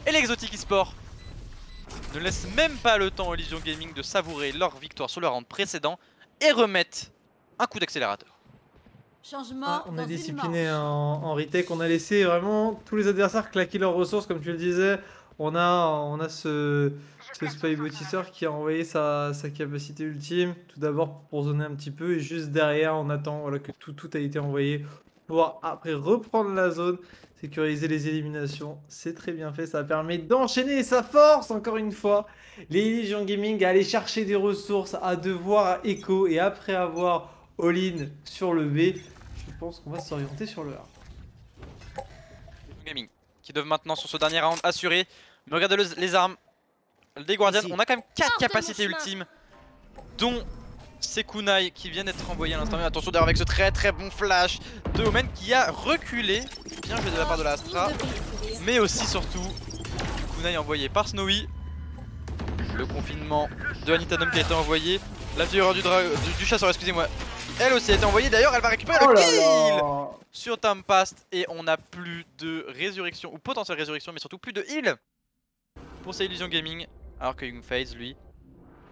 Et l'exotique e-sport ne laisse même pas le temps aux Legion Gaming de savourer leur victoire sur le round précédent et remettre un coup d'accélérateur. Changement Ah, on est discipliné en, en retake, on a laissé vraiment tous les adversaires claquer leurs ressources, comme tu le disais. On a, on a ce, ce Spy Botisseur qui a envoyé sa, capacité ultime, tout d'abord pour zoner un petit peu, et juste derrière, on attend voilà, que tout, tout a été envoyé pour après reprendre la zone, sécuriser les éliminations. C'est très bien fait, ça permet d'enchaîner sa force, encore une fois. Les Legion Gaming à aller chercher des ressources, à devoir Echo, et après avoir all-in sur le B, je pense qu'on va s'orienter sur le A. Gaming qui doivent maintenant sur ce dernier round assurer. Mais regardez le- les armes des Guardians. On a quand même 4 Hors de mon capacités ultimes, dont ces kunai qui viennent d'être envoyés à l'instant même. Attention d'ailleurs avec ce très très bon flash de Omen qui a reculé. Bien joué de la part de la Astra. Vous devriez courir. Mais aussi surtout du kunai envoyé par Snowy. Le confinement de Anita Dom qui a été envoyé. La figure du, dra- du, du chasseur, excusez-moi. Elle aussi a été envoyée. D'ailleurs, elle va récupérer Oh le là kill là sur Time Past et on a plus de résurrection ou potentielle résurrection mais surtout plus de heal pour sa illusion gaming alors que Young Phase lui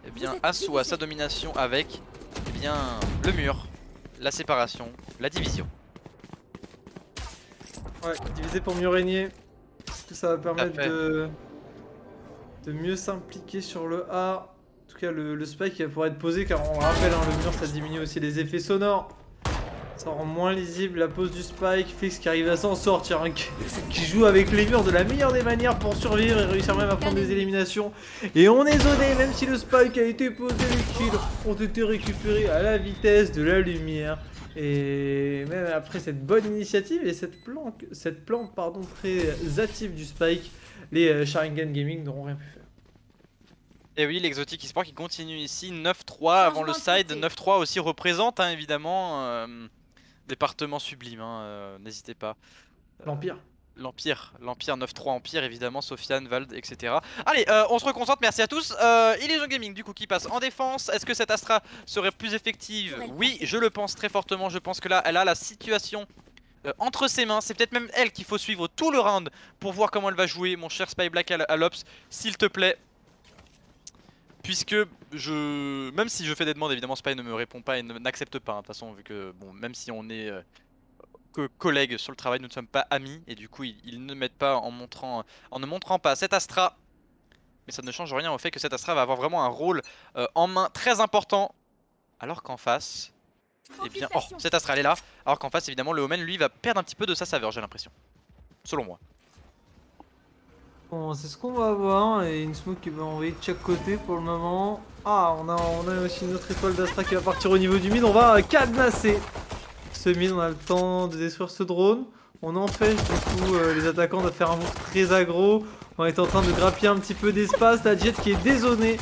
eh bien assoit sa domination avec eh bien le mur, la séparation, la division. Ouais, diviser pour mieux régner. Est-ce que ça va permettre de... de mieux s'impliquer sur le A En tout cas, le, le spike il va pouvoir être posé car on rappelle, hein, le mur ça diminue aussi les effets sonores. Ça rend moins lisible la pose du spike. Fix qui arrive à s'en sortir, hein, qui, qui joue avec les murs de la meilleure des manières pour survivre et réussir même à prendre des éliminations. Et on est zoné, même si le spike a été posé, les kills ont été récupérés à la vitesse de la lumière. Et même après cette bonne initiative et cette planque, cette plante pardon, très hâtive du Spike, les euh, Sharingan Gaming n'auront rien pu faire. Et oui, l'exotique e-sport qui continue ici 9-3 avant le side. côté. 9-3 aussi représente hein, évidemment euh, département sublime, hein, euh, n'hésitez pas. L'Empire. L'Empire, l'Empire 9-3 Empire évidemment, Sofiane, Vald, etc. Allez, euh, on se reconcentre, merci à tous. Euh, Illusion Gaming du coup qui passe en défense. Est-ce que cette Astra serait plus effective Oui, je le pense très fortement. Je pense que là, elle a la situation euh, entre ses mains. C'est peut-être même elle qu'il faut suivre tout le round pour voir comment elle va jouer, mon cher Spy Black à, à l'Ops, s'il te plaît. Puisque je. Même si je fais des demandes, évidemment, Spy ne me répond pas et ne- n'accepte pas. hein, De toute façon, vu que, bon, même si on est. euh, que collègues sur le travail, nous ne sommes pas amis et du coup ils, ils ne mettent pas en montrant, en ne montrant pas cet Astra. Mais ça ne change rien au fait que cet Astra va avoir vraiment un rôle euh, en main très important. Alors qu'en face, eh bien, oh, cet Astra elle est là. Alors qu'en face, évidemment, le Omen lui va perdre un petit peu de sa saveur, j'ai l'impression. Selon moi. Bon, c'est ce qu'on va voir. Et une smoke qui va envoyer de chaque côté pour le moment. Ah, on a, on a aussi une autre étoile d'Astra qui va partir au niveau du mid. On va cadenasser ce mid. On a le temps de détruire ce drone. On empêche du coup euh, les attaquants de faire un move très aggro. On est en train de grappiller un petit peu d'espace. La jet qui est dézonée.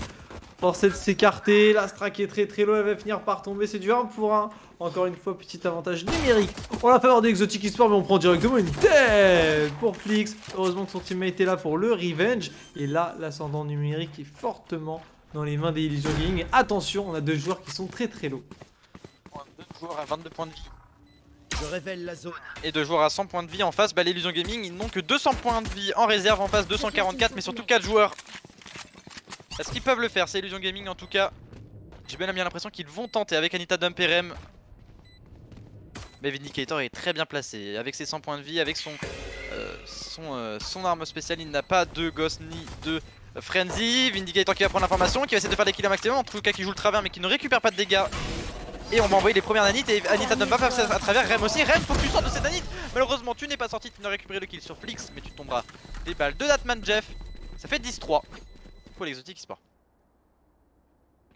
Forcée de s'écarter. L'Astra qui est très très low. Elle va finir par tomber. C'est du 1 pour 1. Encore une fois, petit avantage numérique. On la faveur d'Exotic Esport, mais on prend directement une tête pour Flix. Heureusement que son teammate est là pour le revenge. Et là, l'ascendant numérique est fortement dans les mains des Illusion Gaming. Et attention, on a deux joueurs qui sont très très low. Deux joueurs à 22 points de vie Je révèle la zone. et deux joueurs à 100 points de vie en face. Bah, l'Illusion Gaming, ils n'ont que 200 points de vie en réserve. En face, 244, mais surtout 4 joueurs. Est-ce qu'ils peuvent le faire C'est Illusion Gaming en tout cas? J'ai bien bien l'impression qu'ils vont tenter avec Anita Dumperem. Mais Vindicator est très bien placé. Avec ses 100 points de vie, avec son, euh, son, euh, son arme spéciale, il n'a pas de Ghost ni de Frenzy. Vindicator qui va prendre l'information, qui va essayer de faire des kills un maximum. En tout cas, qui joue le travers mais qui ne récupère pas de dégâts. Et on va envoyer les premières nanites et Anita Dump va faire ça à travers Rem aussi. Rem, faut que tu sortes de cette nanite. Malheureusement, tu n'es pas sorti, tu n'as récupéré le kill sur Flix, mais tu tomberas des balles de Datman Jeff. Ça fait 10-3 pour l'exotique sport.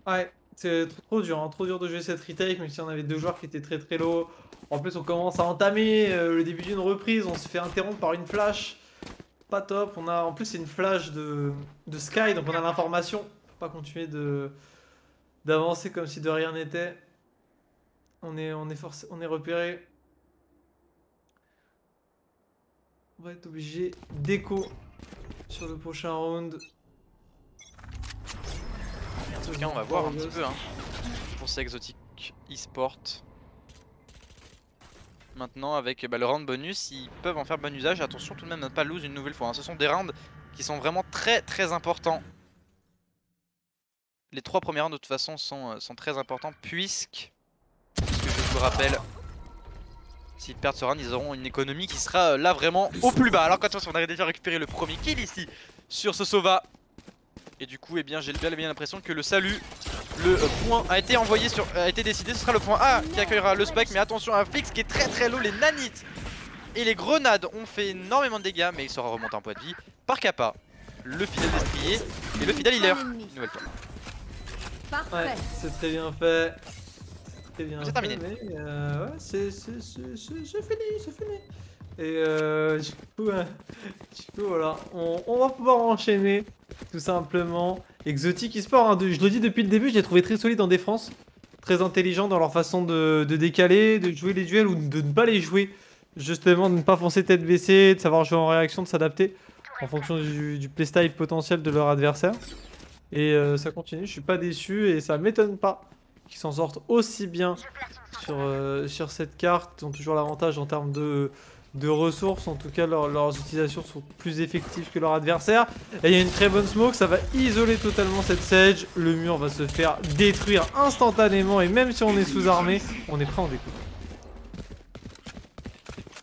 Ouais, c'est trop, dur, hein, trop dur de jouer cette retake, même si on avait deux joueurs qui étaient très très low. En plus, on commence à entamer euh, le début d'une reprise, on se fait interrompre par une flash. Pas top, on a en plus c'est une flash de, de Sky, donc on a l'information. Faut pas continuer de d'avancer comme si de rien n'était. On est, on est on est repéré. On va être obligé d'écho sur le prochain round. Ce cas, on va voir un petit peu hein, pour ces exotiques e-sport. Maintenant, avec bah, le round bonus, ils peuvent en faire bon usage. Attention tout de même à ne pas lose une nouvelle fois. hein. Ce sont des rounds qui sont vraiment très très importants. Les trois premiers rounds de toute façon sont, euh, sont très importants puisque, je vous le rappelle, s'ils perdent ce round, ils auront une économie qui sera euh, là vraiment au plus bas. Alors attention, on a déjà récupéré le premier kill ici sur ce Sova. Et du coup, eh bien, j'ai bel et bien l'impression que le salut, le euh, point a été envoyé sur, a été décidé. Ce sera le point A qui accueillera le spike. Mais attention, un fix qui est très très low. Les nanites et les grenades ont fait énormément de dégâts, mais il sera remonté un point de vie par Kappa, le fidèle destrier et le fidèle healer. Une nouvelle fois. Parfait. Ouais, c'est très bien fait. C'est très bien C'est fait, terminé. mais, euh, ouais, c'est fini, c'est fini. Et euh, du coup, du coup, voilà, on, va pouvoir enchaîner tout simplement. Exotic eSport, hein, je le dis depuis le début, je l'ai trouvé très solide en défense, très intelligent dans leur façon de, décaler, de jouer les duels ou de ne pas les jouer. Justement, de ne pas foncer tête baissée, de savoir jouer en réaction, de s'adapter en fonction du, du playstyle potentiel de leur adversaire. Et euh, ça continue, je suis pas déçu et ça m'étonne pas qu'ils s'en sortent aussi bien sur, euh, sur cette carte. Ils ont toujours l'avantage en termes de, de ressources, en tout cas leur- leurs utilisations sont plus effectives que leur adversaire. Et il y a une très bonne smoke, ça va isoler totalement cette Sage. Le mur va se faire détruire instantanément et même si on est sous-armé, on est prêt en découpe.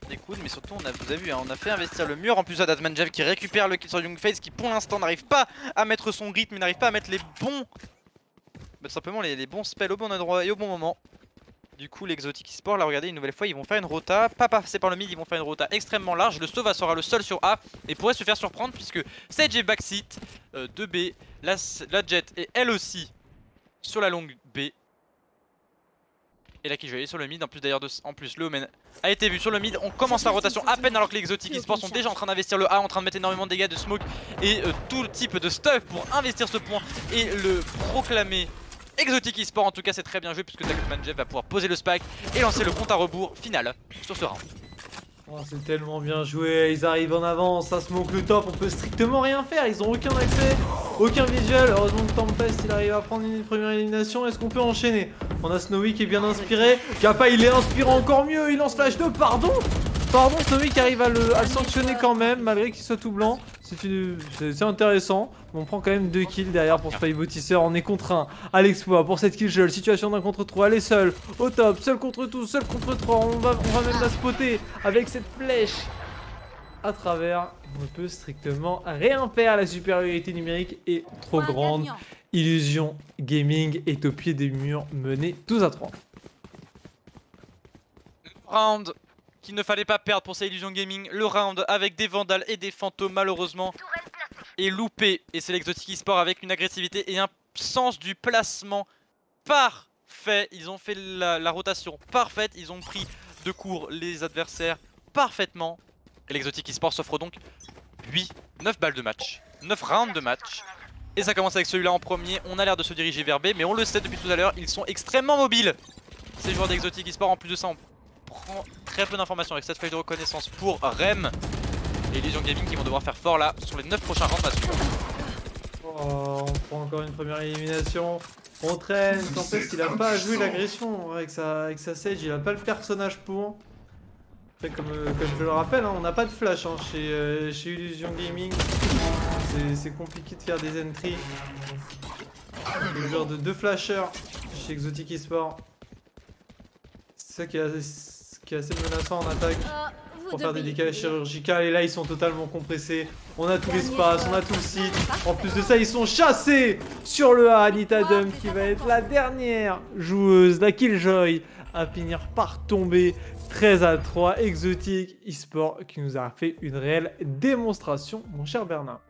Des coudes, mais surtout, on a, vous avez vu, hein, on a fait investir le mur. En plus, Adatmanjev qui récupère le kill sur Youngface, qui pour l'instant n'arrive pas à mettre son rythme, n'arrive pas à mettre les bons. bah, simplement les bons spells au bon endroit et au bon moment. Du coup, l'exotique e-sport, là, regardez, une nouvelle fois, ils vont faire une rota. Pas passer par le mid, ils vont faire une rota extrêmement large. Le Sova sera le seul sur A et pourrait se faire surprendre puisque Sage est backseat, euh, 2B. La, la Jet est elle aussi sur la longue B. Et la Killjoy est sur le mid. En plus, d'ailleurs, en plus, le Omen a été vu sur le mid. On commence la rotation à peine alors que les exotiques e-sports sont déjà en train d'investir le A, en train de mettre énormément de dégâts de smoke et euh, tout type de stuff pour investir ce point et le proclamer. Exotic e-sport en tout cas c'est très bien joué puisque Jeff va pouvoir poser le spike et lancer le compte à rebours final sur ce round. Oh, c'est tellement bien joué, ils arrivent en avance, ça smoke le top, on peut strictement rien faire, ils ont aucun accès, aucun visuel. Heureusement que Tempest il arrive à prendre une première élimination, est-ce qu'on peut enchaîner? On a Snowy qui est bien inspiré, Kappa il est inspiré encore mieux, il lance flash 2, pardon Pardon, Snowy qui arrive à le, à le sanctionner quand même, malgré qu'il soit tout blanc. C'est intéressant. On prend quand même deux kills derrière pour Spybo Tisser. On est contre un à l'exploit pour cette kill. Situation d'un contre 3. Elle est seule. Au top. Seul contre tous. Seul contre 3. On va, on va même la spotter avec cette flèche à travers. On ne peut strictement rien faire. La supériorité numérique est trop grande. Illusion Gaming est au pied des murs menés 12 à 3. Round qu'il ne fallait pas perdre pour ces Illusion Gaming. Le round avec des vandales et des fantômes malheureusement est loupé. Et c'est l'exotique e-sport avec une agressivité et un sens du placement parfait. Ils ont fait la, rotation parfaite. Ils ont pris de court les adversaires parfaitement. Et l'exotique e-sport s'offre donc 8, 9 balles de match. 9 rounds de match. Et ça commence avec celui-là en premier. On a l'air de se diriger vers B. Mais on le sait depuis tout à l'heure, ils sont extrêmement mobiles. Ces joueurs d'exotique e-sport en plus de ça prend très peu d'informations avec cette feuille de reconnaissance pour Rem et Illusion Gaming qui vont devoir faire fort là sur les 9 prochains rounds à suivre. Oh, on prend encore une première élimination. On traîne. Tempest, il a pas joué l'agression avec sa, avec sa Sage? Il a pas le personnage pour. Comme, euh, comme je le rappelle, hein, on n'a pas de flash hein, chez, euh, chez Illusion Gaming. C'est- C'est compliqué de faire des entries. Le genre de deux flashers chez Exotic Esport. C'est ça qui est, assez, qui est assez menaçant en attaque vous pour faire des décalages courir. chirurgicaux et là ils sont totalement compressés. On a tout l'espace, on a tout le site. En plus de ça, ils sont chassés sur le A. Anita Dump qui va être la dernière joueuse, la Killjoy, à finir par tomber 13 à 3. Exotique eSport qui nous a fait une réelle démonstration, mon cher Bernard.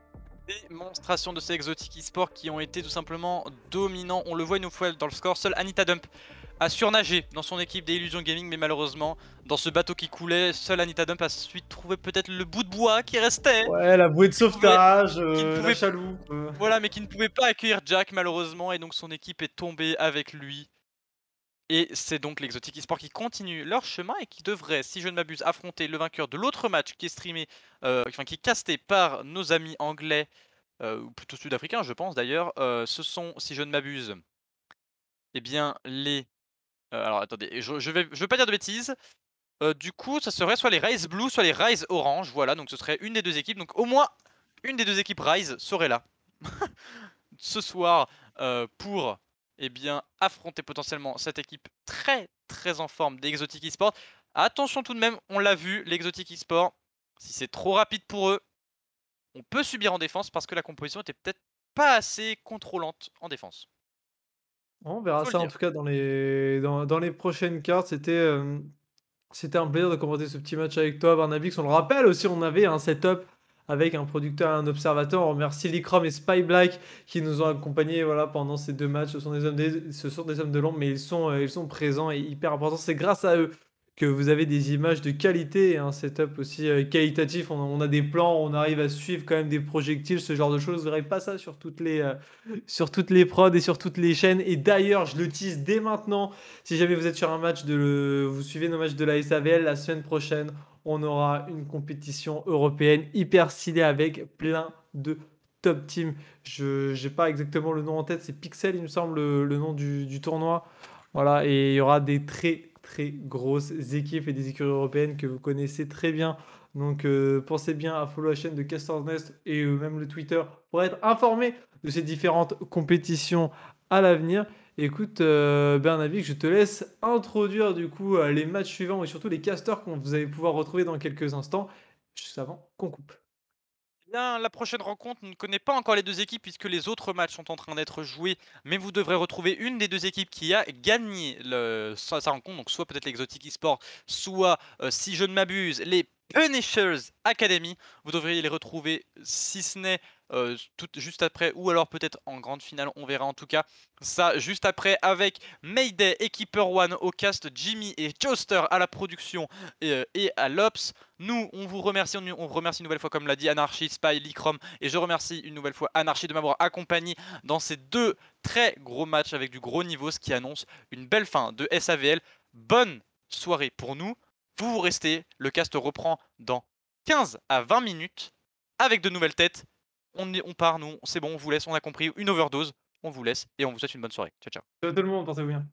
Démonstration de ces exotiques e-sports qui ont été tout simplement dominants. On le voit une fois dans le score. Seul Anita Dump a surnagé dans son équipe des Illusion Gaming, mais malheureusement, dans ce bateau qui coulait, seul Anita Dump a suite trouvé peut-être le bout de bois qui restait. Ouais, la bouée de sauvetage, euh, pouvait- la chaloupe. euh. Voilà, mais qui ne pouvait pas accueillir Jack malheureusement, et donc son équipe est tombée avec lui. Et c'est donc l'exotique e-sport qui continue leur chemin et qui devrait, si je ne m'abuse, affronter le vainqueur de l'autre match qui est streamé, euh, enfin qui est casté par nos amis anglais euh, ou plutôt sud-africain, je pense d'ailleurs. Ce sont, si je ne m'abuse, eh bien les. Euh, alors attendez, je, vais, veux pas dire de bêtises. Euh, du coup, ça serait soit les Rise Blue, soit les Rise Orange. Voilà, donc ce serait une des deux équipes. Donc au moins une des deux équipes Rise serait là [LAUGHS] ce soir euh, pour eh affronter potentiellement cette équipe très très en forme des Exotic Esports. Attention tout de même, on l'a vu, l'Exotic Esports, si c'est trop rapide pour eux, on peut subir en défense parce que la composition était peut-être pas assez contrôlante en défense. On verra Faut le ça en dire. tout cas dans les, dans, dans les prochaines cartes. C'était euh, c'était un plaisir de commenter ce petit match avec toi, Barnabix. On le rappelle aussi, on avait un setup avec un producteur et un observateur. On remercie Licrom et Spy Black qui nous ont accompagnés voilà, pendant ces deux matchs. Ce sont des hommes, des- ce sont des hommes de l'ombre, mais ils sont, euh, ils sont présents et hyper importants. C'est grâce à eux que vous avez des images de qualité un setup aussi euh, qualitatif. On, on a des plans, on arrive à suivre quand même des projectiles, ce genre de choses. Vous n'aurez pas ça sur toutes les, euh, sur toutes les prods et sur toutes les chaînes. Et d'ailleurs, je le tease dès maintenant. Si jamais vous êtes sur un match de, vous suivez nos matchs de la SAVL la semaine prochaine, on aura une compétition européenne hyper stylée avec plein de top teams. Je n'ai pas exactement le nom en tête, c'est Pixel, il me semble, le, le nom du, du tournoi. Voilà, et il y aura des très très grosses équipes et des écuries européennes que vous connaissez très bien. Donc euh, pensez bien à follow la chaîne de Castor's Nest et euh, même le Twitter pour être informé de ces différentes compétitions à l'avenir. Écoute, euh, Bernavik, je te laisse introduire du coup euh, les matchs suivants et surtout les casters qu'on vous allez pouvoir retrouver dans quelques instants, juste avant qu'on coupe. La prochaine rencontre on ne connaît pas encore les deux équipes puisque les autres matchs sont en train d'être joués, mais vous devrez retrouver une des deux équipes qui a gagné le- sa, sa rencontre, donc soit peut-être l'Exotic eSport, soit, euh, si je ne m'abuse, les Punishers Academy. Vous devriez les retrouver, si ce n'est euh, tout, juste après, ou alors peut-être en grande finale, on verra en tout cas. Ça, juste après, avec Mayday et One au cast, Jimmy et Joster à la production et, euh, à l'Ops. Nous, on vous remercie, on, remercie une nouvelle fois, comme l'a dit Anarchy, Spy, Licrom, et je remercie une nouvelle fois Anarchy de m'avoir accompagné dans ces deux très gros matchs avec du gros niveau, ce qui annonce une belle fin de SAVL. Bonne soirée pour nous. Vous vous restez, le cast reprend dans 15 à 20 minutes avec de nouvelles têtes. On, part, nous, c'est bon, on vous laisse, on a compris, une overdose. On vous laisse et on vous souhaite une bonne soirée. Ciao, ciao. Ciao tout le monde, portez-vous bien.